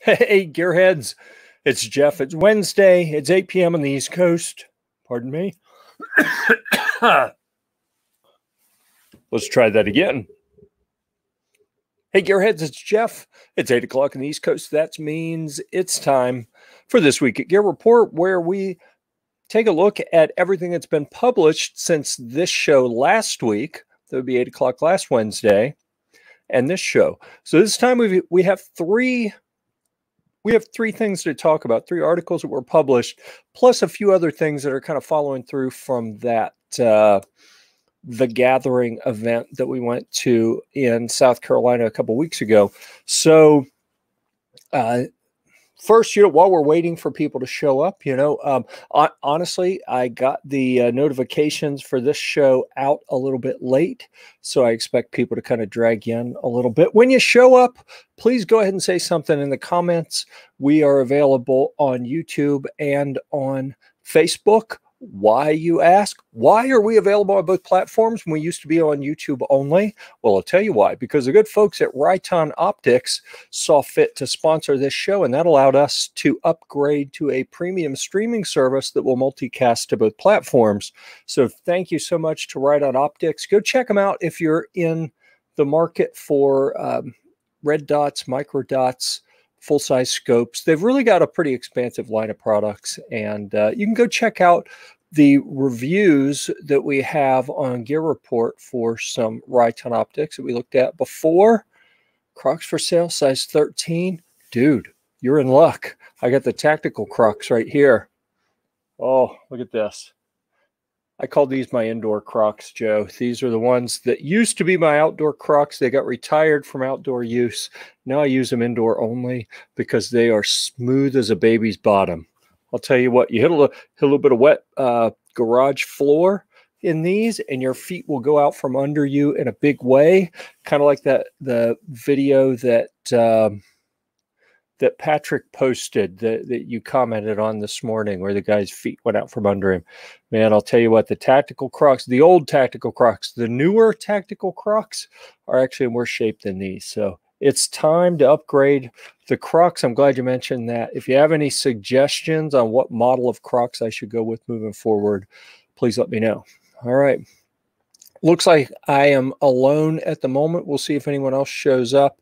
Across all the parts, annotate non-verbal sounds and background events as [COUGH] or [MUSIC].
hey, gearheads. It's Jeff. It's Wednesday. It's 8 p.m. on the East Coast. Pardon me. [COUGHS] Let's try that again. Hey, gearheads. It's Jeff. It's 8 o'clock on the East Coast. That means it's time for this week at Gear Report, where we take a look at everything that's been published since this show last week. That would be 8 o'clock last Wednesday and this show. So this time we we have three we have three things to talk about, three articles that were published, plus a few other things that are kind of following through from that uh, the gathering event that we went to in South Carolina a couple weeks ago. So uh, first, you know, while we're waiting for people to show up, you know, um, honestly, I got the uh, notifications for this show out a little bit late. So I expect people to kind of drag in a little bit. When you show up, please go ahead and say something in the comments. We are available on YouTube and on Facebook. Why, you ask? Why are we available on both platforms when we used to be on YouTube only? Well, I'll tell you why. Because the good folks at Riton Optics saw fit to sponsor this show, and that allowed us to upgrade to a premium streaming service that will multicast to both platforms. So thank you so much to Riton Optics. Go check them out if you're in the market for um, red dots, micro dots, full size scopes. They've really got a pretty expansive line of products, and uh, you can go check out the reviews that we have on Gear Report for some Riton optics that we looked at before. Crocs for sale, size 13. Dude, you're in luck. I got the tactical Crocs right here. Oh, look at this. I call these my indoor Crocs, Joe. These are the ones that used to be my outdoor Crocs. They got retired from outdoor use. Now I use them indoor only because they are smooth as a baby's bottom. I'll tell you what, you hit a little, hit a little bit of wet uh, garage floor in these and your feet will go out from under you in a big way kind of like that the video that um, that Patrick posted that, that you commented on this morning where the guy's feet went out from under him. Man, I'll tell you what, the tactical crocs, the old tactical crocs, the newer tactical crocs are actually in worse shape than these. So it's time to upgrade the crocs. I'm glad you mentioned that. If you have any suggestions on what model of crocs I should go with moving forward, please let me know. All right. Looks like I am alone at the moment. We'll see if anyone else shows up.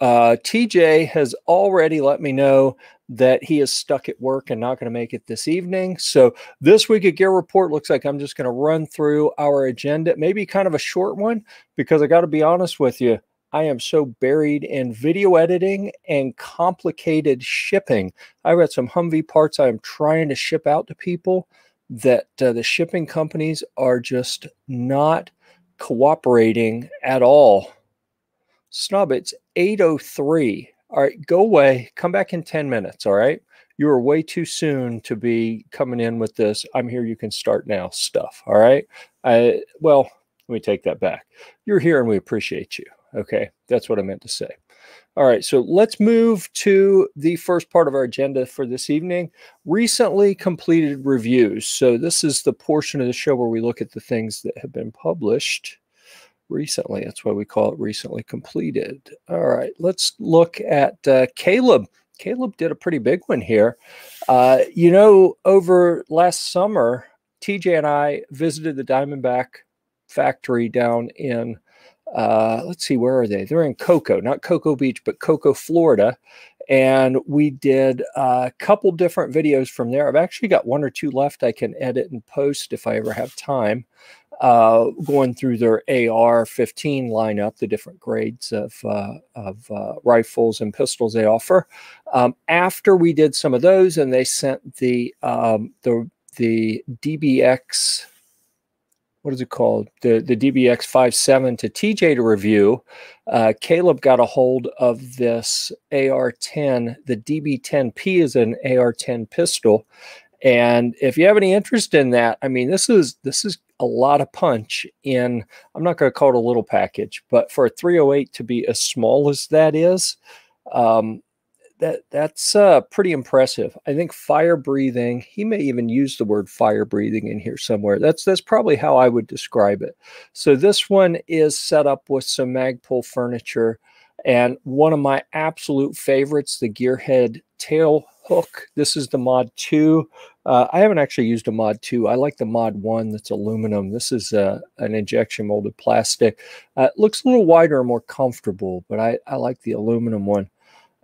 Uh, TJ has already let me know that he is stuck at work and not going to make it this evening. So this week at Gear Report looks like I'm just going to run through our agenda, maybe kind of a short one, because I got to be honest with you. I am so buried in video editing and complicated shipping. I've got some Humvee parts I am trying to ship out to people that uh, the shipping companies are just not cooperating at all Snub, it's 8.03. All right, go away. Come back in 10 minutes, all right? You are way too soon to be coming in with this, I'm here, you can start now stuff, all right? I, well, let me take that back. You're here and we appreciate you, okay? That's what I meant to say. All right, so let's move to the first part of our agenda for this evening recently completed reviews. So, this is the portion of the show where we look at the things that have been published recently. That's why we call it recently completed. All right, let's look at uh, Caleb. Caleb did a pretty big one here. Uh, you know, over last summer, TJ and I visited the Diamondback factory down in, uh, let's see, where are they? They're in Cocoa, not Cocoa Beach, but Cocoa, Florida. And we did a couple different videos from there. I've actually got one or two left I can edit and post if I ever have time uh, going through their AR-15 lineup, the different grades of, uh, of uh, rifles and pistols they offer. Um, after we did some of those, and they sent the um, the the DBX, what is it called? The the DBX 57 to TJ to review. Uh, Caleb got a hold of this AR-10. The DB10P is an AR-10 pistol, and if you have any interest in that, I mean, this is this is a lot of punch in. I'm not going to call it a little package, but for a 308 to be as small as that is, um, that that's uh, pretty impressive. I think fire breathing. He may even use the word fire breathing in here somewhere. That's that's probably how I would describe it. So this one is set up with some Magpul furniture. And one of my absolute favorites, the Gearhead tail hook. This is the Mod 2. Uh, I haven't actually used a Mod 2. I like the Mod 1 that's aluminum. This is uh, an injection molded plastic. Uh, it looks a little wider and more comfortable, but I, I like the aluminum one.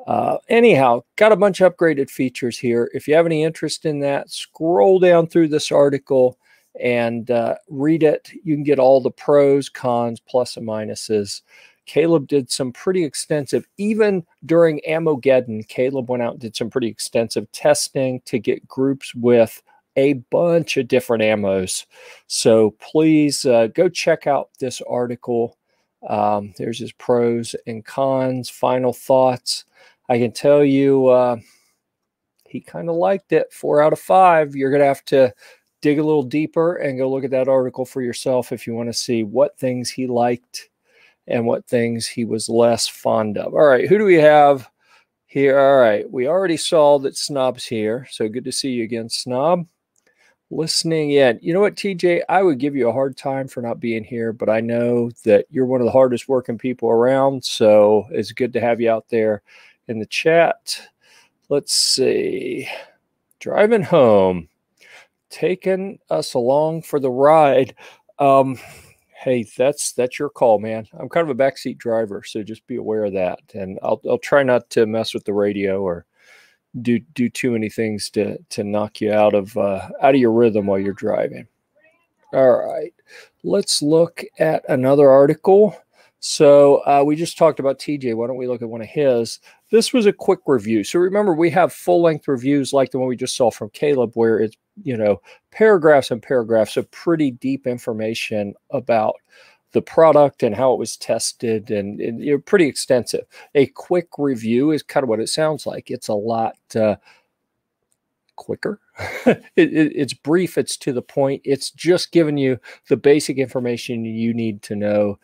Uh, anyhow, got a bunch of upgraded features here. If you have any interest in that, scroll down through this article and uh, read it. You can get all the pros, cons, plus and minuses. Caleb did some pretty extensive, even during Ammogeddon, Caleb went out and did some pretty extensive testing to get groups with a bunch of different ammos. So please uh, go check out this article. Um, there's his pros and cons, final thoughts. I can tell you uh, he kind of liked it. Four out of five. You're going to have to dig a little deeper and go look at that article for yourself if you want to see what things he liked and what things he was less fond of. All right, who do we have here? All right, we already saw that Snob's here, so good to see you again, Snob. Listening in. You know what, TJ? I would give you a hard time for not being here, but I know that you're one of the hardest working people around, so it's good to have you out there in the chat. Let's see. Driving home, taking us along for the ride. Um, hey, that's that's your call, man. I'm kind of a backseat driver, so just be aware of that. And I'll I'll try not to mess with the radio or do do too many things to to knock you out of uh, out of your rhythm while you're driving. All right, let's look at another article. So uh, we just talked about TJ. Why don't we look at one of his? This was a quick review. So remember, we have full length reviews like the one we just saw from Caleb, where it's you know paragraphs and paragraphs of pretty deep information about the product and how it was tested, and, and you know, pretty extensive. A quick review is kind of what it sounds like. It's a lot. Uh, quicker. [LAUGHS] it, it, it's brief, it's to the point, it's just giving you the basic information you need to know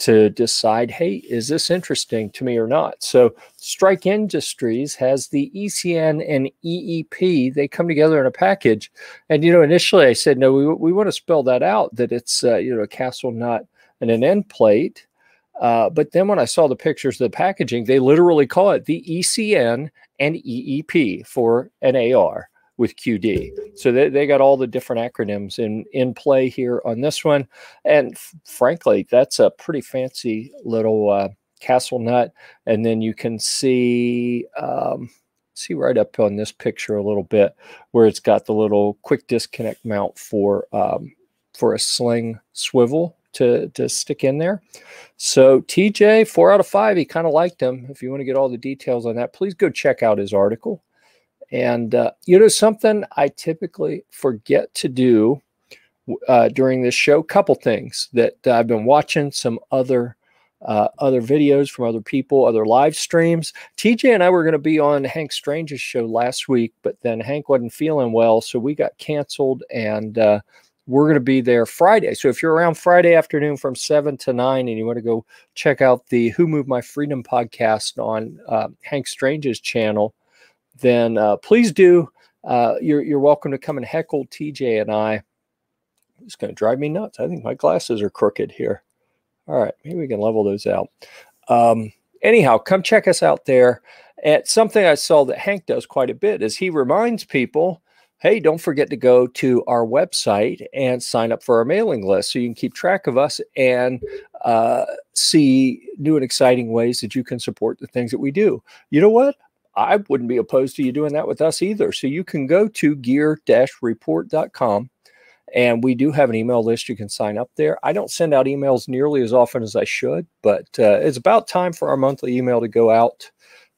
to decide, hey, is this interesting to me or not? So Strike Industries has the ECN and EEP. They come together in a package. And, you know, initially I said, no, we, we want to spell that out, that it's, uh, you know, a castle nut and an end plate. Uh, but then when I saw the pictures of the packaging, they literally call it the ECN and EEP for an AR with QD. So they, they got all the different acronyms in, in play here on this one. And frankly, that's a pretty fancy little uh, castle nut. And then you can see, um, see right up on this picture a little bit where it's got the little quick disconnect mount for, um, for a sling swivel to, to stick in there. So TJ, four out of five, he kind of liked him. If you want to get all the details on that, please go check out his article. And, uh, you know, something I typically forget to do uh, during this show, couple things that I've been watching some other uh, other videos from other people, other live streams. TJ and I were going to be on Hank Strange's show last week, but then Hank wasn't feeling well, so we got canceled, and uh, we're going to be there Friday. So if you're around Friday afternoon from seven to nine, and you want to go check out the Who Moved My Freedom podcast on uh, Hank Strange's channel, then uh, please do. Uh, you're, you're welcome to come and heckle TJ and I. It's going to drive me nuts. I think my glasses are crooked here. All right, maybe we can level those out. Um, anyhow, come check us out there. At something I saw that Hank does quite a bit is he reminds people, hey, don't forget to go to our website and sign up for our mailing list so you can keep track of us and uh, see new and exciting ways that you can support the things that we do. You know what? I wouldn't be opposed to you doing that with us either. So you can go to gear-report.com and we do have an email list you can sign up there. I don't send out emails nearly as often as I should, but uh, it's about time for our monthly email to go out.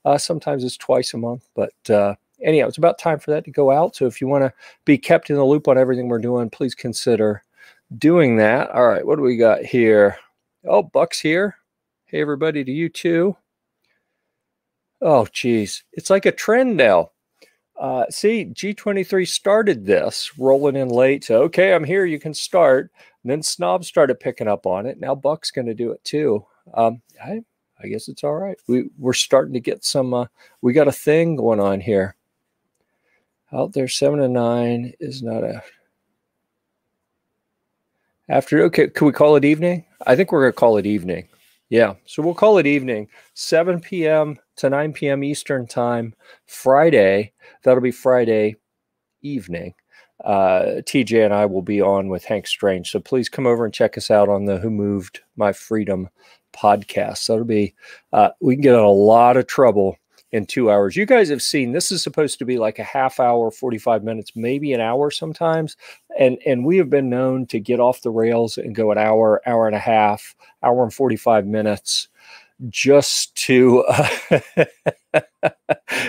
Uh, sometimes it's twice a month, but uh, anyhow, it's about time for that to go out. So if you want to be kept in the loop on everything we're doing, please consider doing that. All right, what do we got here? Oh, Buck's here. Hey, everybody, to you too. Oh, geez. It's like a trend now. Uh, see, G23 started this, rolling in late. So, okay, I'm here. You can start. And then Snob started picking up on it. Now Buck's going to do it too. Um, I, I guess it's all right. We, we're starting to get some, uh, we got a thing going on here. Out there, seven to nine is not a. After, okay, can we call it evening? I think we're going to call it evening. Yeah. So we'll call it evening, 7 p.m. to 9 p.m. Eastern time, Friday. That'll be Friday evening. Uh, TJ and I will be on with Hank Strange. So please come over and check us out on the Who Moved My Freedom podcast. That'll be, uh, we can get in a lot of trouble in two hours. You guys have seen this is supposed to be like a half hour, 45 minutes, maybe an hour sometimes. And and we have been known to get off the rails and go an hour, hour and a half, hour and 45 minutes just to uh, [LAUGHS]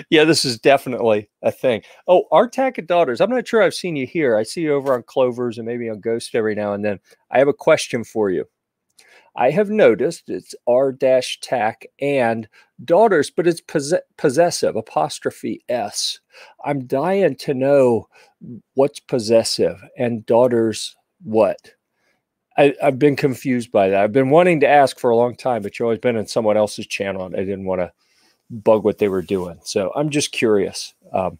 yeah this is definitely a thing oh our tacket daughters i'm not sure i've seen you here i see you over on clovers and maybe on ghost every now and then i have a question for you I have noticed it's R dash tack and daughters, but it's possessive, apostrophe S. I'm dying to know what's possessive and daughters what. I, have been confused by that. I've been wanting to ask for a long time, but you've always been in someone else's channel and I didn't want to bug what they were doing. So I'm just curious. Um,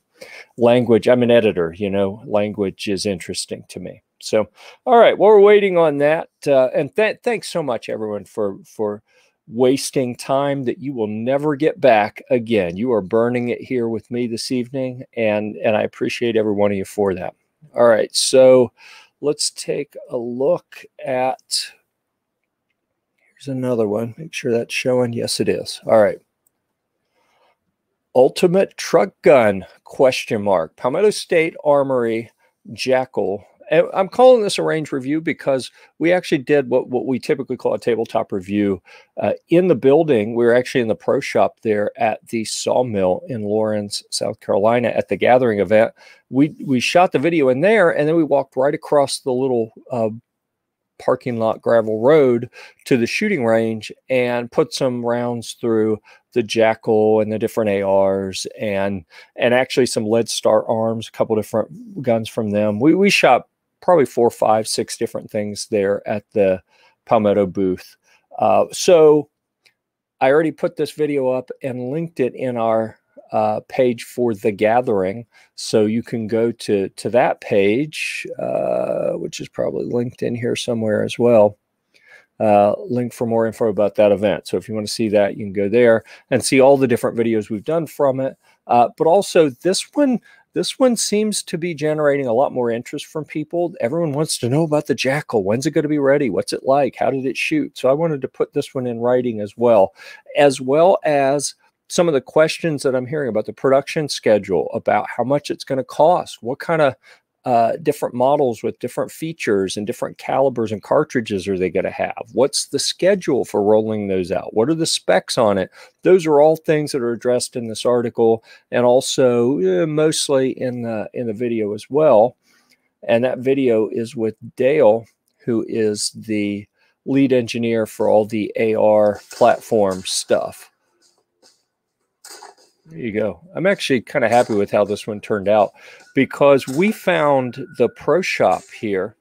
language, I'm an editor, you know, language is interesting to me. So, all right, well, we're waiting on that. Uh, and th- thanks so much, everyone, for for wasting time that you will never get back again. You are burning it here with me this evening, and and I appreciate every one of you for that. All right, so let's take a look at. Here's another one. Make sure that's showing. Yes, it is. All right. Ultimate truck gun question mark. Palmetto State Armory Jackal I'm calling this a range review because we actually did what, what we typically call a tabletop review uh, in the building. We were actually in the pro shop there at the sawmill in Laurens, South Carolina at the gathering event. We, we shot the video in there and then we walked right across the little uh, parking lot gravel road to the shooting range and put some rounds through the jackal and the different ARs and and actually some lead star arms, a couple different guns from them. We we shot probably four, five, six different things there at the Palmetto booth. Uh, so I already put this video up and linked it in our uh, page for the gathering. So you can go to, to that page, uh, which is probably linked in here somewhere as well. Uh, link for more info about that event. So if you want to see that, you can go there and see all the different videos we've done from it. Uh, but also this one, this one seems to be generating a lot more interest from people. Everyone wants to know about the Jackal. When's it going to be ready? What's it like? How did it shoot? So I wanted to put this one in writing as well, as well as some of the questions that I'm hearing about the production schedule, about how much it's going to cost, what kind of uh, different models with different features and different calibers and cartridges are they going to have? What's the schedule for rolling those out? What are the specs on it? Those are all things that are addressed in this article and also uh, mostly in the in the video as well. And that video is with Dale, who is the lead engineer for all the AR platform stuff. There you go. I'm actually kind of happy with how this one turned out because we found the pro shop here,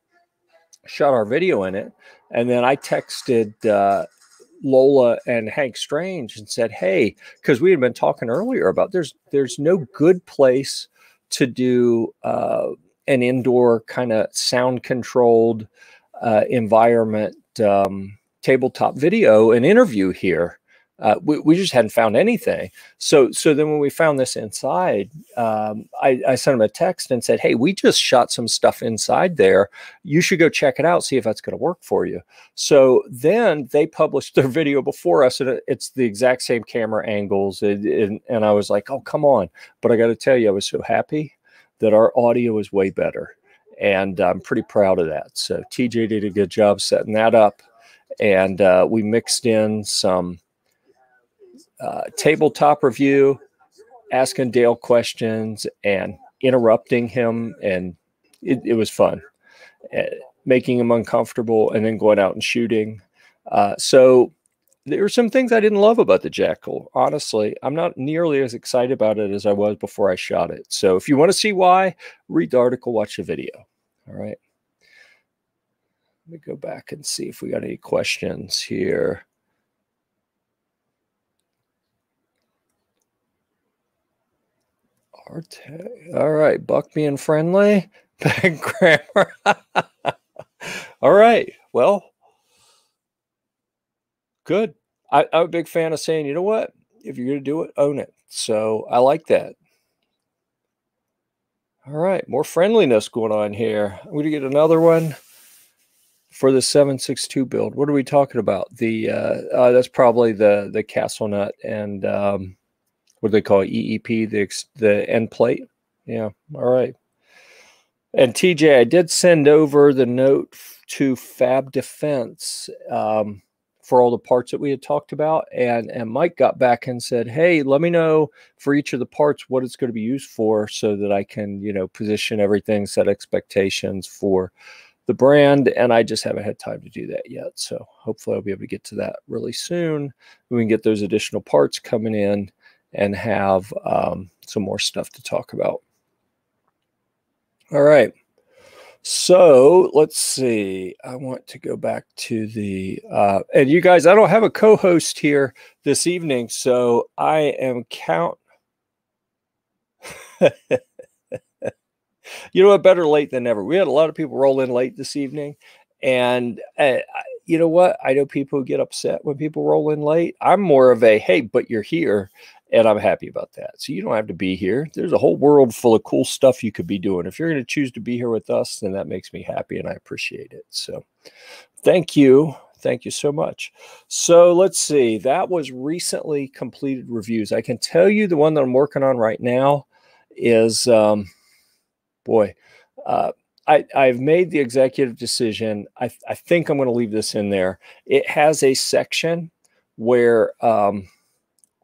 shot our video in it, and then I texted uh, Lola and Hank Strange and said, "Hey, because we had been talking earlier about there's there's no good place to do uh, an indoor kind of sound controlled uh, environment um, tabletop video an interview here." Uh, we, we just hadn't found anything. So so then when we found this inside, um, I, I sent him a text and said, "Hey, we just shot some stuff inside there. You should go check it out, see if that's going to work for you." So then they published [LAUGHS] their video before us, and it's the exact same camera angles, and, and, and I was like, "Oh, come on!" But I got to tell you, I was so happy that our audio is way better, and I'm pretty proud of that. So TJ did a good job setting that up, and uh, we mixed in some uh, tabletop review, asking Dale questions and interrupting him, and it, it was fun, uh, making him uncomfortable, and then going out and shooting. Uh, so there were some things I didn't love about the Jackal. Honestly, I'm not nearly as excited about it as I was before I shot it. So if you want to see why, read the article, watch the video. All right. Let me go back and see if we got any questions here. All right, Buck being friendly. [LAUGHS] Bad grammar. All right. Well, good. I, I'm a big fan of saying, you know what? If you're going to do it, own it. So I like that. All right, more friendliness going on here. I'm going to get another one for the 762 build. What are we talking about? The uh, uh, that's probably the the castle nut and um, what do they call it? EEP, the the end plate. Yeah. All right. And TJ, I did send over the note to Fab Defense. Um, for all the parts that we had talked about. And and Mike got back and said, "Hey, let me know for each of the parts what it's going to be used for, so that I can you know position everything, set expectations for the brand." And I just haven't had time to do that yet. So hopefully, I'll be able to get to that really soon. We can get those additional parts coming in and have um, some more stuff to talk about. All right. So let's see. I want to go back to the, uh, and you guys, I don't have a co host here this evening. So I am count. [LAUGHS] you know what? Better late than never. We had a lot of people roll in late this evening. And uh, you know what? I know people get upset when people roll in late. I'm more of a, hey, but you're here and I'm happy about that. So you don't have to be here. There's a whole world full of cool stuff you could be doing. If you're going to choose to be here with us, then that makes me happy and I appreciate it. So thank you. Thank you so much. So let's see. That was recently completed reviews. I can tell you the one that I'm working on right now is, um, boy, uh, I, I've made the executive decision. I, I think I'm going to leave this in there. It has a section where um,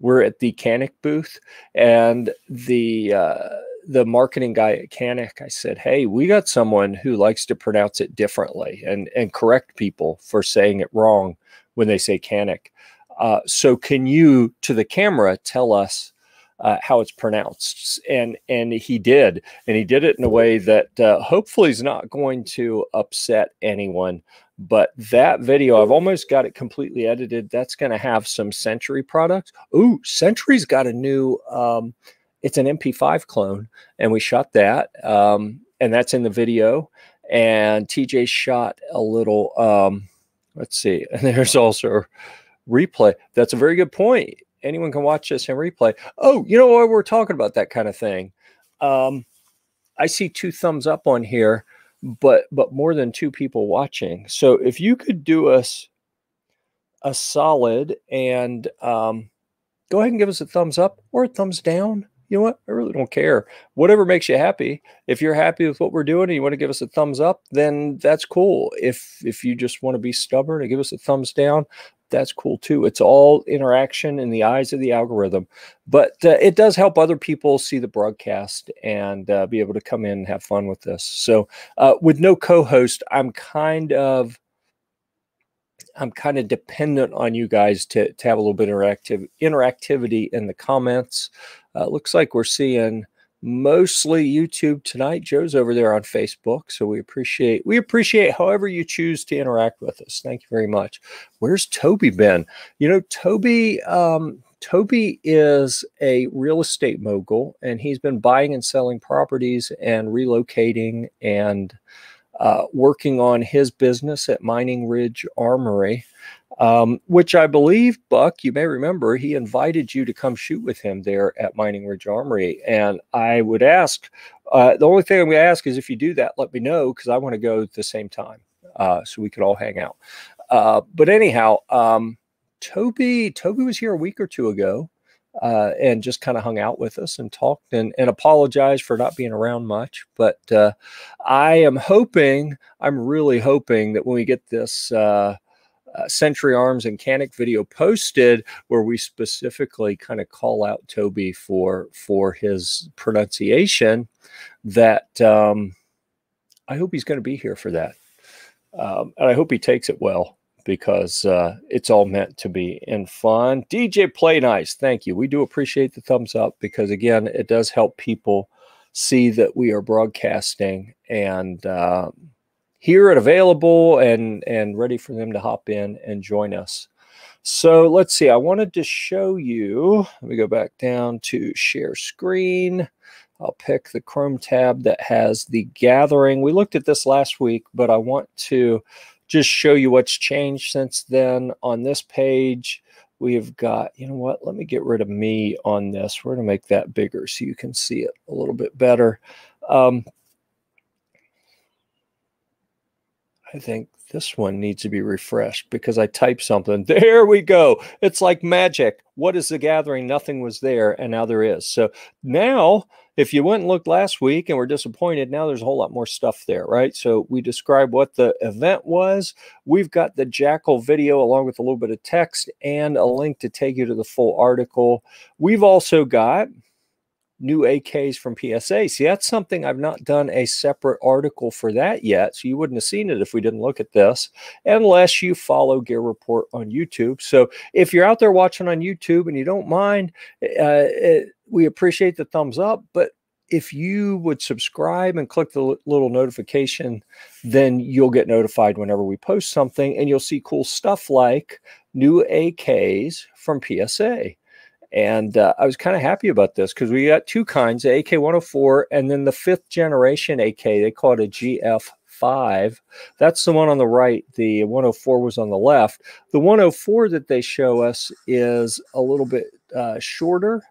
we're at the Canik booth, and the uh, the marketing guy at Canik, I said, "Hey, we got someone who likes to pronounce it differently and and correct people for saying it wrong when they say Canik. Uh, so, can you, to the camera, tell us?" Uh, how it's pronounced and and he did and he did it in a way that uh, hopefully is not going to upset anyone but that video, I've almost got it completely edited. That's going to have some Century products. Ooh, Century's got a new, um, it's an MP5 clone, and we shot that. Um, and that's in the video. And TJ shot a little, um, let's see, [LAUGHS] and there's also replay. That's a very good point. Anyone can watch this in replay. Oh, you know what? We're talking about that kind of thing. Um, I see two thumbs up on here but but more than two people watching. So if you could do us a solid and um, go ahead and give us a thumbs up or a thumbs down. You know what? I really don't care. Whatever makes you happy. If you're happy with what we're doing and you want to give us a thumbs up, then that's cool. If if you just want to be stubborn and give us a thumbs down, that's cool too. It's all interaction in the eyes of the algorithm, but uh, it does help other people see the broadcast and uh, be able to come in and have fun with this. So, uh, with no co-host, I'm kind of I'm kind of dependent on you guys to to have a little bit of interactive interactivity in the comments. Uh, looks like we're seeing mostly YouTube tonight. Joe's over there on Facebook, so we appreciate we appreciate however you choose to interact with us. Thank you very much. Where's Toby been? You know, Toby um, Toby is a real estate mogul, and he's been buying and selling properties and relocating and uh, working on his business at Mining Ridge Armory um, which I believe, Buck, you may remember, he invited you to come shoot with him there at Mining Ridge Armory. And I would ask, uh, the only thing I'm going to ask is if you do that, let me know because I want to go at the same time uh, so we could all hang out. Uh, but anyhow, um, Toby, Toby was here a week or two ago. Uh, and just kind of hung out with us and talked and, and apologized for not being around much. But uh, I am hoping, I'm really hoping that when we get this uh, uh, Century Arms and Canik video posted where we specifically kind of call out Toby for for his pronunciation. That um, I hope he's going to be here for that, um, and I hope he takes it well because uh, it's all meant to be in fun. DJ Play Nice, thank you. We do appreciate the thumbs up because again, it does help people see that we are broadcasting and. Uh, here and available and and ready for them to hop in and join us. So let's see. I wanted to show you. Let me go back down to share screen. I'll pick the Chrome tab that has the gathering. We looked at this last week, but I want to just show you what's changed since then on this page. we have got, you know what? Let me get rid of me on this. We're going to make that bigger so you can see it a little bit better. Um, I think this one needs to be refreshed because I typed something. [LAUGHS] There we go. It's like magic. What is the gathering? Nothing was there, and now there is. So now, if you went and looked last week and were disappointed, now there's a whole lot more stuff there, right? So we describe what the event was. We've got the Jackal video along with a little bit of text and a link to take you to the full article. We've also got new AKs from PSA. See, that's something I've not done a separate article for that yet. So you wouldn't have seen it if we didn't look at this, unless you follow Gear Report on YouTube. So if you're out there watching on YouTube and you don't mind, uh, it, we appreciate the thumbs up. But if you would subscribe and click the little notification, then you'll get notified whenever we post something and you'll see cool stuff like new AKs from PSA. And uh, I was kind of happy about this because we got two kinds, the AK-104 and then the fifth generation AK. They call it a GF5. That's the one on the right. The 104 was on the left. The 104 that they show us is a little bit uh, shorter.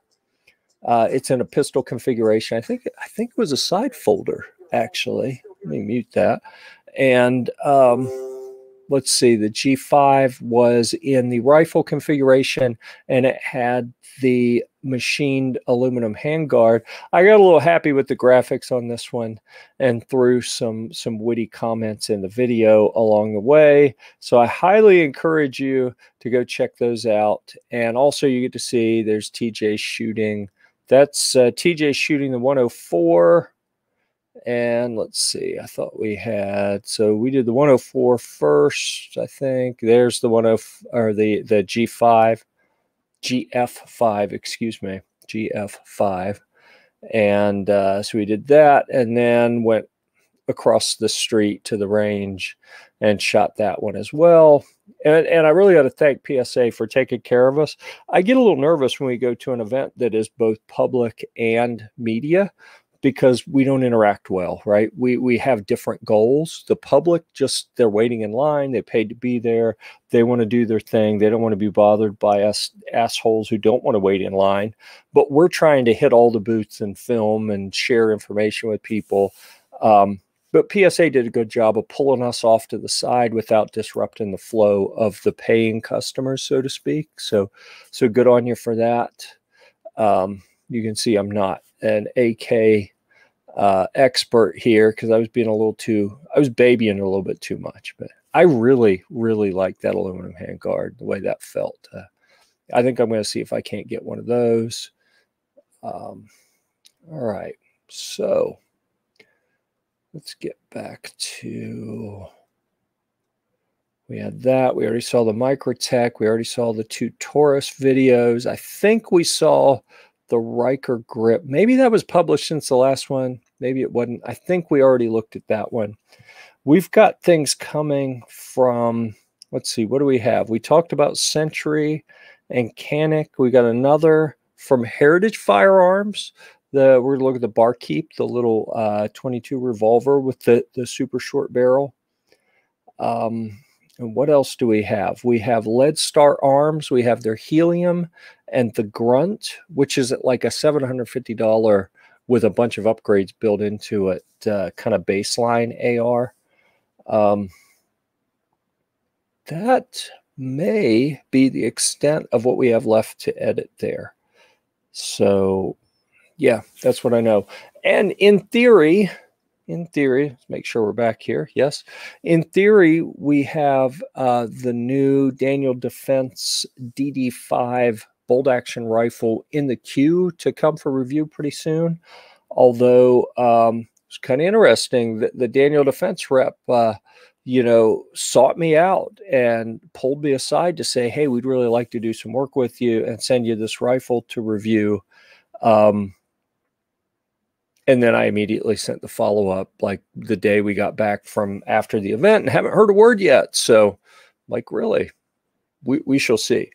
Uh, it's in a pistol configuration. I think I think it was a side folder actually. Let me mute that. And um, let's see, the G5 was in the rifle configuration and it had the machined aluminum handguard. I got a little happy with the graphics on this one and threw some some witty comments in the video along the way. So I highly encourage you to go check those out. And also you get to see there's TJ shooting. That's uh, TJ shooting the 104 and let's see, I thought we had, so we did the 104 first, I think. There's the 10 or the, the G5, GF5, excuse me, GF5. And uh, so we did that and then went across the street to the range and shot that one as well. And, and I really got to thank PSA for taking care of us. I get a little nervous when we go to an event that is both public and media because we don't interact well, right? We we have different goals. The public just they're waiting in line, they paid to be there, they want to do their thing. They don't want to be bothered by us assholes who don't want to wait in line. But we're trying to hit all the booths and film and share information with people. Um, but PSA did a good job of pulling us off to the side without disrupting the flow of the paying customers, so to speak. So, so good on you for that. Um, you can see I'm not an AK uh, expert here because I was being a little too, I was babying a little bit too much. But I really, really like that aluminum handguard, the way that felt. Uh, I think I'm going to see if I can't get one of those. Um, all right. So let's get back to. We had that. We already saw the Microtech. We already saw the two Taurus videos. I think we saw the Riker grip. Maybe that was published since the last one. Maybe it wasn't. I think we already looked at that one. We've got things coming from, let's see, what do we have? We talked about Century and Canik. We got another from Heritage Firearms. The we're to look at the Barkeep, the little uh, 22 revolver with the, the super short barrel. Um, and what else do we have? We have Lead Star Arms. We have their Helium and the Grunt, which is like a $750 with a bunch of upgrades built into it, uh, kind of baseline AR. Um, that may be the extent of what we have left to edit there. So, yeah, that's what I know. And in theory, in theory, let's make sure we're back here. Yes. In theory, we have uh, the new Daniel Defense DD5 bolt action rifle in the queue to come for review pretty soon. Although um, it's kind of interesting that the Daniel Defense rep, uh, you know, sought me out and pulled me aside to say, hey, we'd really like to do some work with you and send you this rifle to review. Um, and then I immediately sent the follow up like the day we got back from after the event and haven't heard a word yet. So, like, really, we, we shall see.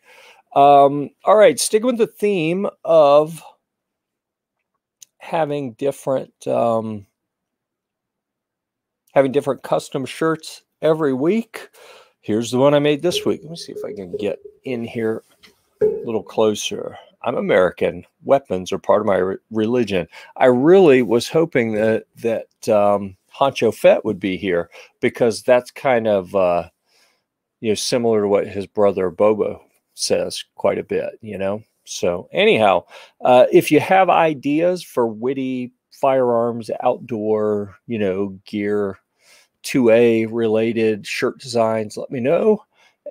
Um, all right, sticking with the theme of having different um, having different custom shirts every week. Here's the one I made this week. Let me see if I can get in here A little closer. I'm American. Weapons are part of my re- religion. I really was hoping that that um, Honcho Fett would be here because that's kind of uh, you know similar to what his brother Bobo says quite a bit. You know. So anyhow, uh, if you have ideas for witty firearms, outdoor, you know, gear, 2A related shirt designs, let me know.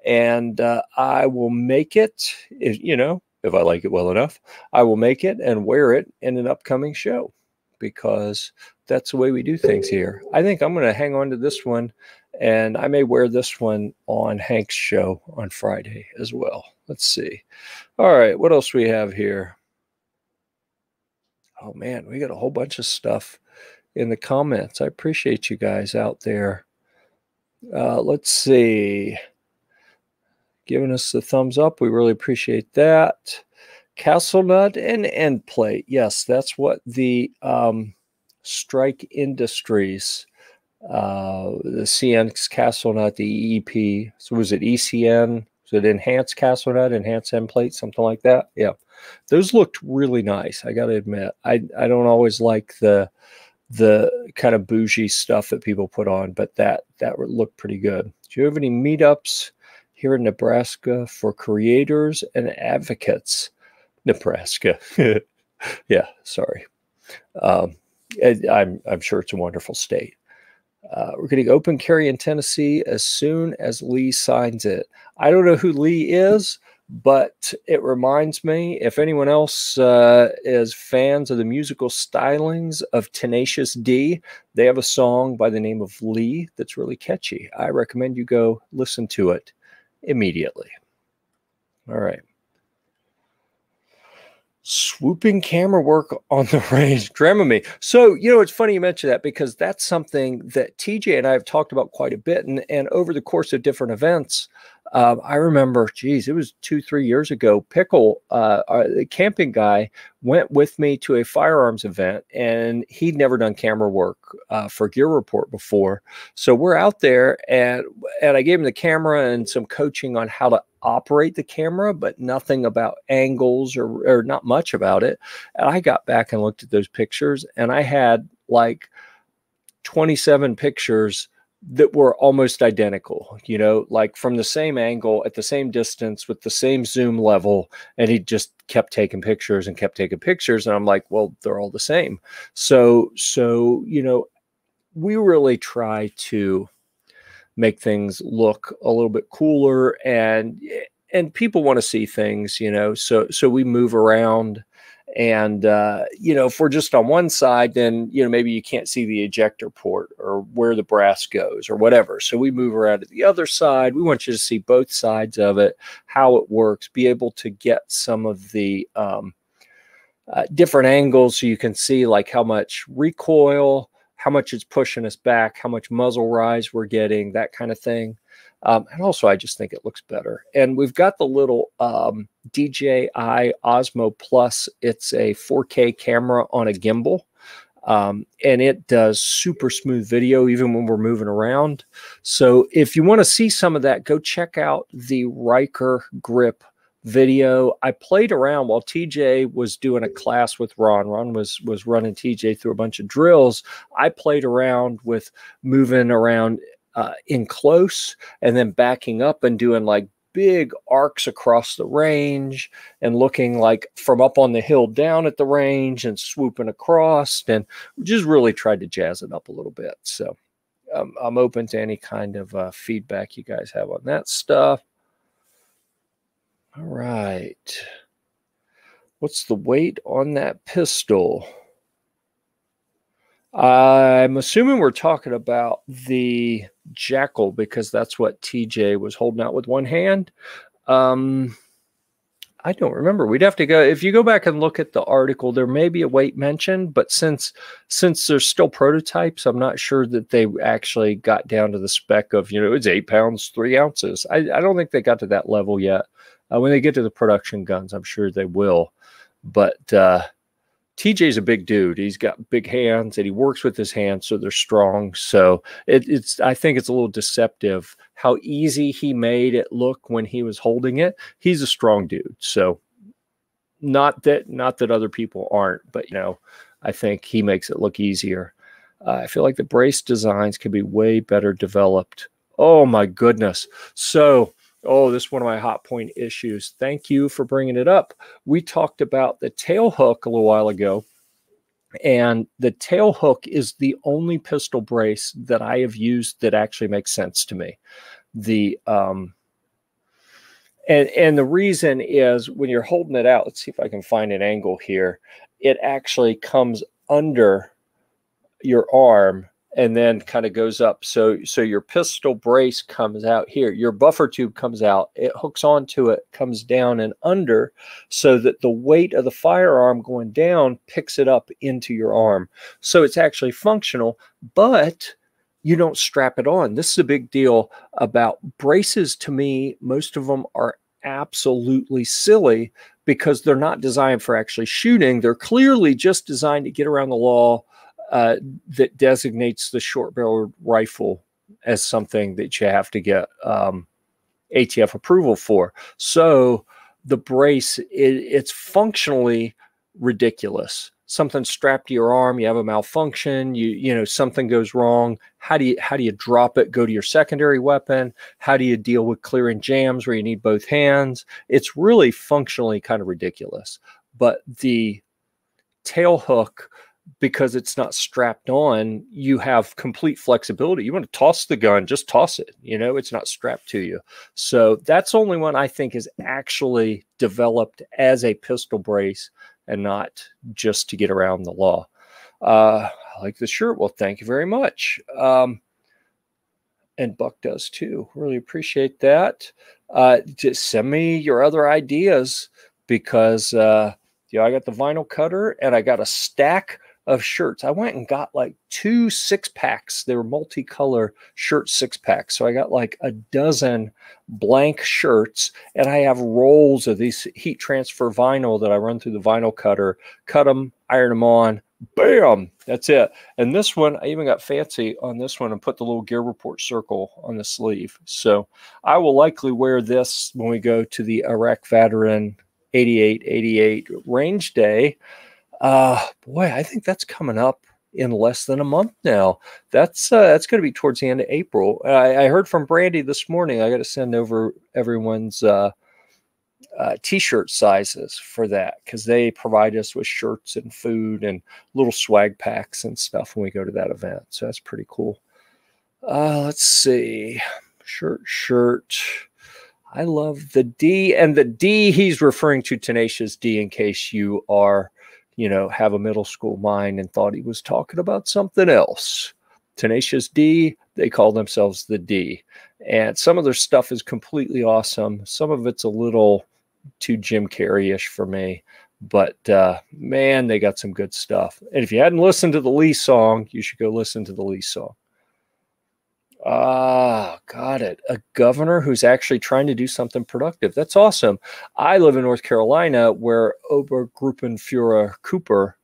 And uh, I will make it, if, you know, if I like it well enough, I will make it and wear it in an upcoming show because that's the way we do things here. I think I'm going to hang on to this one and I may wear this one on Hank's show on Friday as well. Let's see. All right, what else we have here? Oh man, we got a whole bunch of stuff in the comments. I appreciate you guys out there. Uh, let's see. Giving us the thumbs up. We really appreciate that. Castle nut and end plate. Yes, that's what the um, Strike Industries, uh, the Castle nut, the EEP. So was it ECN? Was it Enhanced Castle nut, Enhanced end plate, something like that? Yeah, those looked really nice. I got to admit, I I don't always like the the kind of bougie stuff that people put on, but that that looked pretty good. Do you have any meetups here in Nebraska for creators and advocates? Nebraska, [LAUGHS] yeah, sorry. Um, I'm I'm sure it's a wonderful state. Uh, we're getting open carry in Tennessee as soon as Lee signs it. I don't know who Lee is but it reminds me if anyone else uh, is fans of the musical stylings of Tenacious D, they have a song by the name of Lee that's really catchy. I recommend you go listen to it immediately. All right. Swooping camera work on the [LAUGHS] range, Dramamine. So, you know, it's funny you mention that because that's something that TJ and I have talked about quite a bit. And, and over the course of different events, uh, I remember, geez, it was two, three years ago. Pickle, uh, uh, the camping guy, went with me to a firearms event, and he'd never done camera work uh, for Gear Report before. So we're out there, and and I gave him the camera and some coaching on how to operate the camera, but nothing about angles or or not much about it. And I got back and looked at those pictures, and I had like 27 pictures that were almost identical, you know, like from the same angle at the same distance with the same zoom level. And he just kept taking pictures and kept taking pictures. And I'm like, well, they're all the same. So, so, you know, we really try to make things look a little bit cooler and, and people want to see things, you know, so, so we move around and uh, you know, if we're just on one side, then you know maybe you can't see the ejector port or where the brass goes or whatever. So we move around to the other side. We want you to see both sides of it, how it works, be able to get some of the um, uh, different angles so you can see like how much recoil, how much it's pushing us back, how much muzzle rise we're getting, that kind of thing. Um, and also, I just think it looks better. And we've got the little um, DJI Osmo Plus. It's a 4K camera on a gimbal. Um, and it does super smooth video even when we're moving around. So if you want to see some of that, go check out the Riker Grip video. I played around while TJ was doing a class with Ron. Ron was was running TJ through a bunch of drills. I played around with moving around uh, in close and then backing up and doing like big arcs across the range and looking like from up on the hill down at the range and swooping across and just really tried to jazz it up a little bit. So um, I'm open to any kind of uh, feedback you guys have on that stuff. All right. What's the weight on that pistol? I'm assuming we're talking about the jackal because that's what TJ was holding out with one hand. Um, I don't remember. We'd have to go if you go back and look at the article. There may be a weight mentioned, but since since there's still prototypes, I'm not sure that they actually got down to the spec of you know it's eight pounds three ounces. I, I don't think they got to that level yet. Uh, when they get to the production guns, I'm sure they will. But uh, TJ's a big dude. He's got big hands and he works with his hands, so they're strong. So it, it's I think it's a little deceptive how easy he made it look when he was holding it. He's a strong dude. So not that not that other people aren't, but you know, I think he makes it look easier. Uh, I feel like the brace designs could be way better developed. Oh my goodness. So Oh, this is one of my hot point issues. Thank you for bringing it up. We talked about the tail hook a little while ago, and the tail hook is the only pistol brace that I have used that actually makes sense to me. The um, and and the reason is when you're holding it out. Let's see if I can find an angle here. It actually comes under your arm and then kind of goes up. So so your pistol brace comes out here. Your buffer tube comes out. It hooks onto it, comes down and under, so that the weight of the firearm going down picks it up into your arm. So it's actually functional, but you don't strap it on. This is a big deal about braces. To me, most of them are absolutely silly because they're not designed for actually shooting. They're clearly just designed to get around the law uh, that designates the short barreled rifle as something that you have to get um, ATF approval for. So the brace, it, it's functionally ridiculous. Something strapped to your arm, you have a malfunction, you you know something goes wrong. How do you how do you drop it? Go to your secondary weapon. How do you deal with clearing jams where you need both hands? It's really functionally kind of ridiculous. But the tail hook because it's not strapped on, you have complete flexibility. You want to toss the gun, just toss it. You know, it's not strapped to you. So that's only one I think is actually developed as a pistol brace and not just to get around the law. Uh, I like the shirt. Well, thank you very much. Um, and Buck does too. Really appreciate that. Uh, just send me your other ideas because uh, yeah, I got the vinyl cutter and I got a stack of shirts. I went and got like two six packs. They were multicolor shirt six packs. So I got like a dozen blank shirts and I have rolls of these heat transfer vinyl that I run through the vinyl cutter, cut them, iron them on, bam, that's it. And this one, I even got fancy on this one and put the little gear report circle on the sleeve. So I will likely wear this when we go to the Iraq Veteran 8888 range day. Uh, boy, I think that's coming up in less than a month now. That's uh, that's going to be towards the end of April. I, I, heard from Brandy this morning. I got to send over everyone's uh, uh, t-shirt sizes for that because they provide us with shirts and food and little swag packs and stuff when we go to that event. So that's pretty cool. Uh, let's see, shirt, shirt. I love the D and the D. He's referring to Tenacious D in case you are you know, have a middle school mind and thought he was talking about something else. Tenacious D, they call themselves the D. And some of their stuff is completely awesome. Some of it's a little too Jim Carrey ish for me. But uh, man, they got some good stuff. And if you hadn't listened to the Lee song, you should go listen to the Lee song. Ah, got it. A governor who's actually trying to do something productive. That's awesome. I live in North Carolina where Obergruppenführer Cooper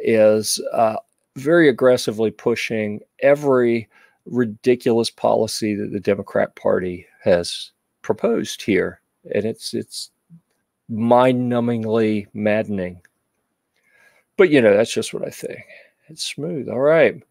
is uh, very aggressively pushing every ridiculous policy that the Democrat Party has proposed here. And it's it's mind-numbingly maddening. But you know, that's just what I think. It's smooth. All right.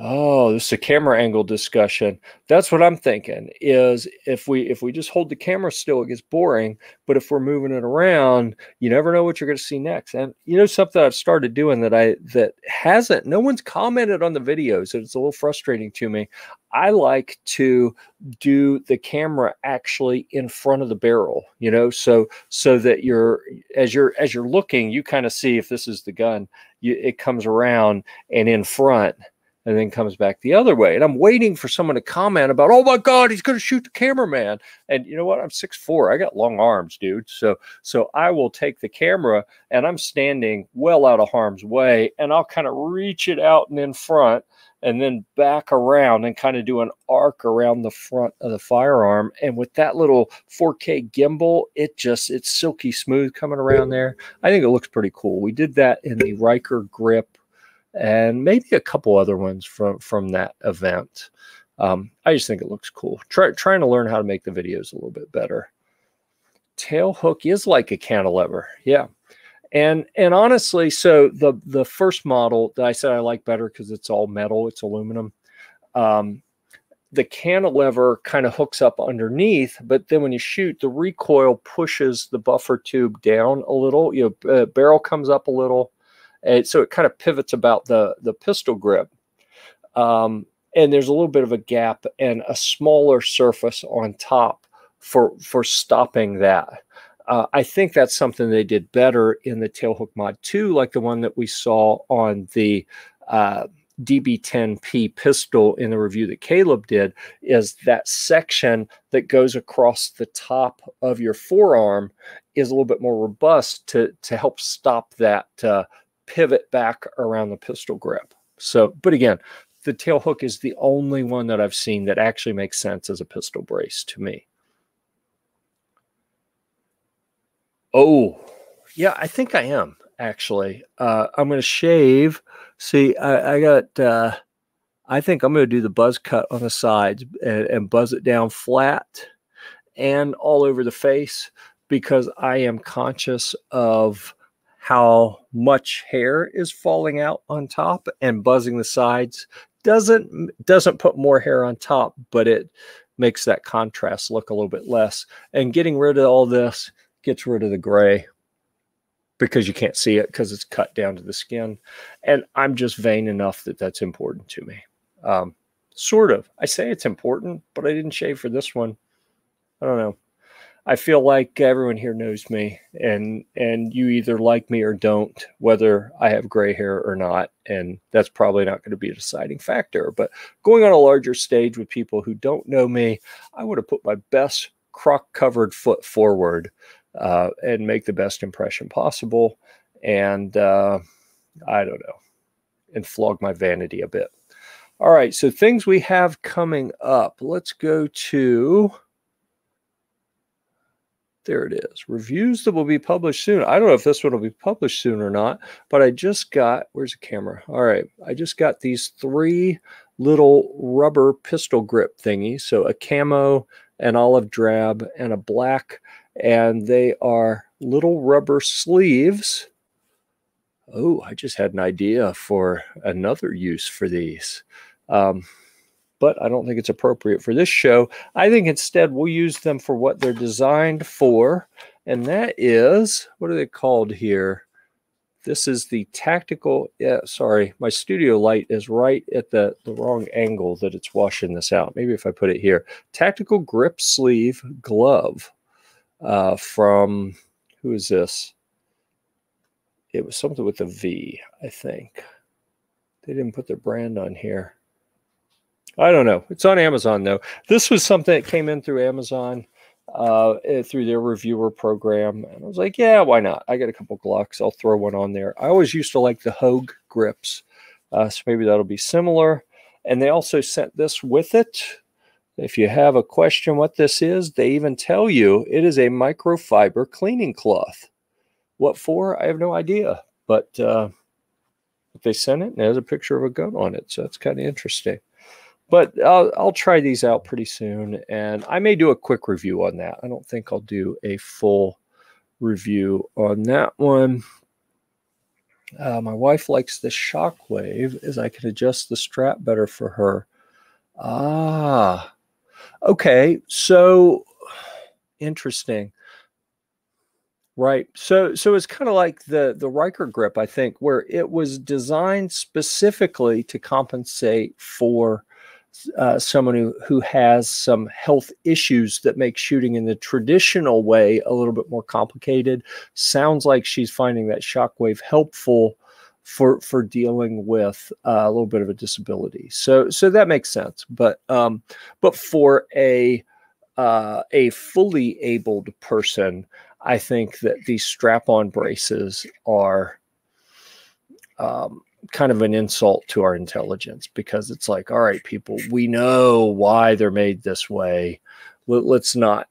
Oh, this is a camera angle discussion. That's what I'm thinking. Is if we if we just hold the camera still, it gets boring. But if we're moving it around, you never know what you're going to see next. And you know something I've started doing that I that hasn't. No one's commented on the videos. It's a little frustrating to me. I like to do the camera actually in front of the barrel. You know, so so that you're as you're as you're looking, you kind of see if this is the gun. You, it comes around and in front and then comes back the other way. And I'm waiting for someone to comment about, oh my God, he's going to shoot the cameraman. And you know what? I'm six four. I got long arms, dude. So so I will take the camera and I'm standing well out of harm's way, and I'll kind of reach it out and in front and then back around and kind of do an arc around the front of the firearm. And with that little 4K gimbal, it just it's silky smooth coming around there. I think it looks pretty cool. We did that in the Riker grip and maybe a couple other ones from from that event. Um, I just think it looks cool. Try, trying to learn how to make the videos a little bit better. Tail hook is like a cantilever, yeah. And and honestly, so the the first model that I said I like better because it's all metal, it's aluminum. Um, the cantilever kind of hooks up underneath, but then when you shoot, the recoil pushes the buffer tube down a little. You know, uh, barrel comes up a little, and so it kind of pivots about the, the pistol grip. Um, and there's a little bit of a gap and a smaller surface on top for, for stopping that. Uh, I think that's something they did better in the Tailhook Mod 2, like the one that we saw on the uh, DB10P pistol in the review that Caleb did, is that section that goes across the top of your forearm is a little bit more robust to, to help stop that uh, pivot back around the pistol grip. So, but again, the tail hook is the only one that I've seen that actually makes sense as a pistol brace to me. Oh, yeah, I think I am actually. Uh, I'm going to shave. See, I, I got, uh, I think I'm going to do the buzz cut on the sides and, and buzz it down flat and all over the face because I am conscious of how much hair is falling out on top and buzzing the sides doesn't doesn't put more hair on top but it makes that contrast look a little bit less. And getting rid of all this gets rid of the gray because you can't see it because it's cut down to the skin. And i'm just vain enough that that's important to me. Um, sort of. I say it's important but i didn't shave for this one. I don't know I feel like everyone here knows me, and and you either like me or don't, whether I have gray hair or not, and that's probably not going to be a deciding factor. But going on a larger stage with people who don't know me, I would have put my best croc-covered foot forward uh, and make the best impression possible, and uh, I don't know, and flog my vanity a bit. All right, so things we have coming up. Let's go to there it is. Reviews that will be published soon. I don't know if this one will be published soon or not, but I just got, where's the camera? All right. I just got these three little rubber pistol grip thingies. So a camo, an olive drab, and a black. And they are little rubber sleeves. Oh, I just had an idea for another use for these. Um, but I don't think it's appropriate for this show. I think instead we'll use them for what they're designed for, and that is what are they called here? This is the tactical. Yeah, sorry, my studio light is right at the, the wrong angle that it's washing this out. Maybe if I put it here, tactical grip sleeve glove uh, from who is this? It was something with a V, I think. They didn't put their brand on here. I don't know. It's on Amazon though. This was something that came in through Amazon uh, eh, through their reviewer program, and I was like, yeah, why not? I got a couple Glocks. I'll throw one on there. I always used to like the Hogue grips, uh, so maybe that'll be similar. And they also sent this with it. If you have a question what this is, they even tell you it is a microfiber cleaning cloth. What for? I have no idea, but uh, they sent it and there's a picture of a gun on it, so that's kind of interesting but I'll, I'll try these out pretty soon and I may do a quick review on that. I don't think I'll do a full review on that one. Uh, my wife likes the shockwave as I can adjust the strap better for her. Ah, okay. So interesting. Right. So so it's kind of like the the Riker grip, I think, where it was designed specifically to compensate for uh, someone who, who has some health issues that make shooting in the traditional way a little bit more complicated. Sounds like she's finding that shockwave helpful for for dealing with uh, a little bit of a disability. So so that makes sense. But um, but for a uh, a fully abled person, I think that these strap-on braces are um, kind of an insult to our intelligence because it's like, all right, people, we know why they're made this way. Let's not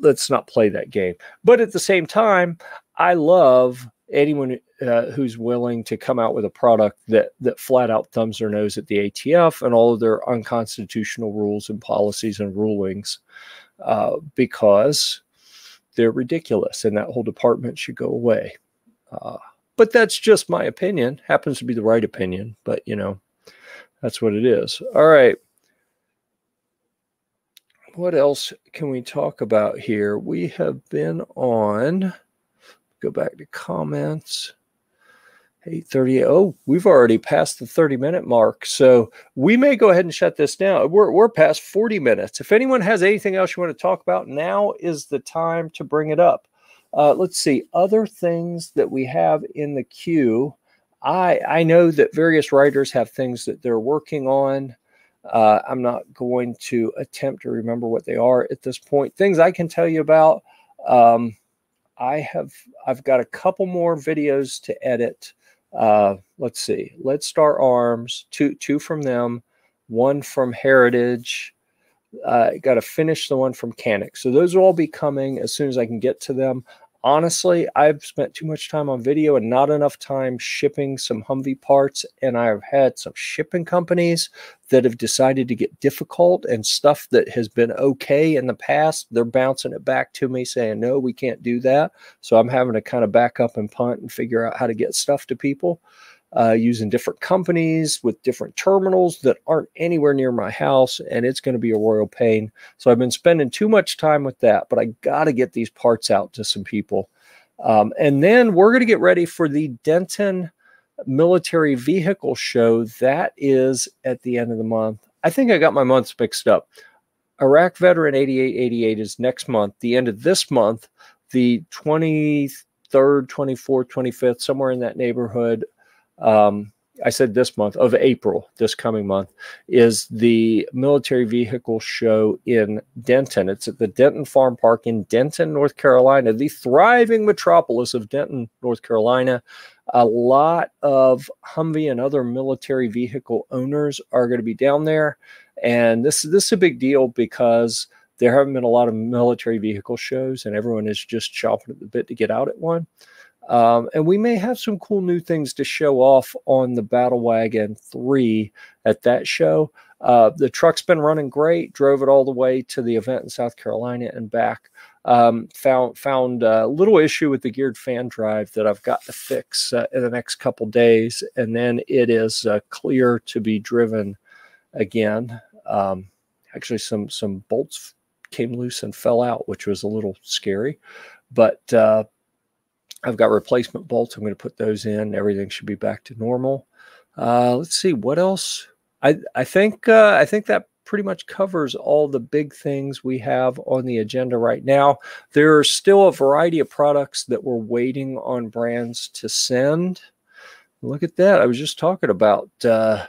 let's not play that game. But at the same time, I love anyone uh, who's willing to come out with a product that that flat out thumbs their nose at the ATF and all of their unconstitutional rules and policies and rulings uh, because they're ridiculous and that whole department should go away. Uh, but that's just my opinion. Happens to be the right opinion, but you know, that's what it is. All right. What else can we talk about here? We have been on, go back to comments. 8:30. Oh, we've already passed the 30 minute mark. So we may go ahead and shut this down. We're, we're past 40 minutes. If anyone has anything else you want to talk about, now is the time to bring it up. Uh, let's see other things that we have in the queue. I I know that various writers have things that they're working on. Uh, I'm not going to attempt to remember what they are at this point. Things I can tell you about. Um, I have I've got a couple more videos to edit. Uh, let's see. Lead Star Arms. Two two from them, one from Heritage. Uh, got to finish the one from Canik. So those will all be coming as soon as I can get to them honestly, I've spent too much time on video and not enough time shipping some Humvee parts. And I've had some shipping companies that have decided to get difficult and stuff that has been okay in the past. They're bouncing it back to me saying, no, we can't do that. So I'm having to kind of back up and punt and figure out how to get stuff to people uh, using different companies with different terminals that aren't anywhere near my house, and it's going to be a royal pain. So I've been spending too much time with that, but I got to get these parts out to some people. Um, and then we're going to get ready for the Denton Military Vehicle Show. That is at the end of the month. I think I got my months mixed up. Iraq Veteran 8888 is next month. The end of this month, the 23rd, 24th, 25th, somewhere in that neighborhood um, I said this month of April, this coming month, is the military vehicle show in Denton. It's at the Denton Farm Park in Denton, North Carolina, the thriving metropolis of Denton, North Carolina. A lot of Humvee and other military vehicle owners are going to be down there. And this, this is a big deal because there haven't been a lot of military vehicle shows, and everyone is just chopping at the bit to get out at one. Um, and we may have some cool new things to show off on the Battlewagon 3 at that show. Uh, the truck's been running great. Drove it all the way to the event in South Carolina and back. Um, found found a little issue with the geared fan drive that I've got to fix uh, in the next couple days, and then it is uh, clear to be driven again. Um, actually, some some bolts came loose and fell out, which was a little scary, but uh, I've got replacement bolts. I'm going to put those in. Everything should be back to normal. Uh, let's see what else. I I think uh, I think that pretty much covers all the big things we have on the agenda right now. There are still a variety of products that we're waiting on brands to send. Look at that. I was just talking about uh,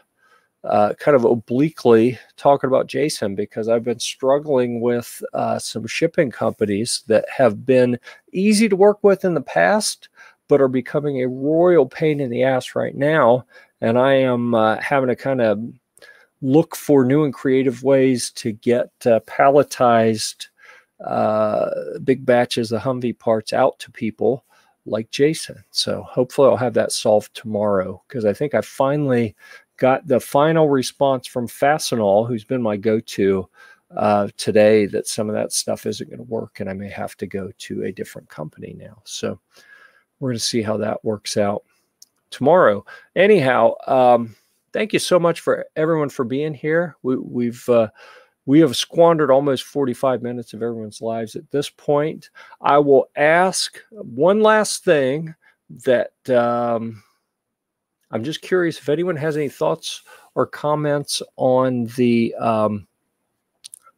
uh, kind of obliquely talking about Jason because I've been struggling with uh, some shipping companies that have been easy to work with in the past, but are becoming a royal pain in the ass right now. And I am uh, having to kind of look for new and creative ways to get uh, palletized uh, big batches of Humvee parts out to people like Jason. So hopefully I'll have that solved tomorrow because I think I finally got the final response from Fastenal, who's been my go-to uh, today, that some of that stuff isn't going to work, and I may have to go to a different company now. So we're going to see how that works out tomorrow. Anyhow, um, thank you so much for everyone for being here. We, we've uh, we have squandered almost 45 minutes of everyone's lives at this point. I will ask one last thing that um, I'm just curious if anyone has any thoughts or comments on the um,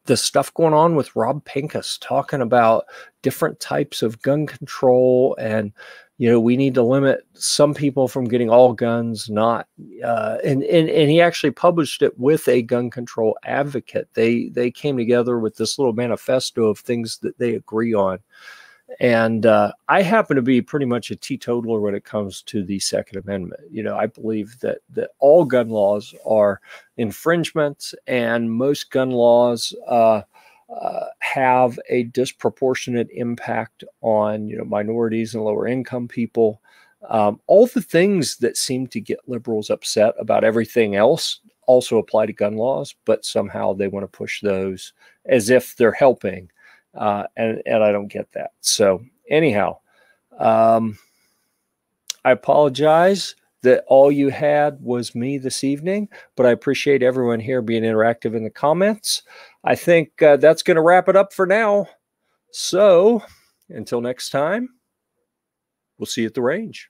the stuff going on with Rob Pincus talking about different types of gun control and you know we need to limit some people from getting all guns not uh, and, and and he actually published it with a gun control advocate. They they came together with this little manifesto of things that they agree on and uh, I happen to be pretty much a teetotaler when it comes to the Second Amendment. You know, I believe that that all gun laws are infringements, and most gun laws uh, uh, have a disproportionate impact on you know minorities and lower income people. Um, all the things that seem to get liberals upset about everything else also apply to gun laws, but somehow they want to push those as if they're helping uh, and and I don't get that. So anyhow, um, I apologize that all you had was me this evening, but I appreciate everyone here being interactive in the comments. I think uh, that's going to wrap it up for now. So until next time, we'll see you at the range.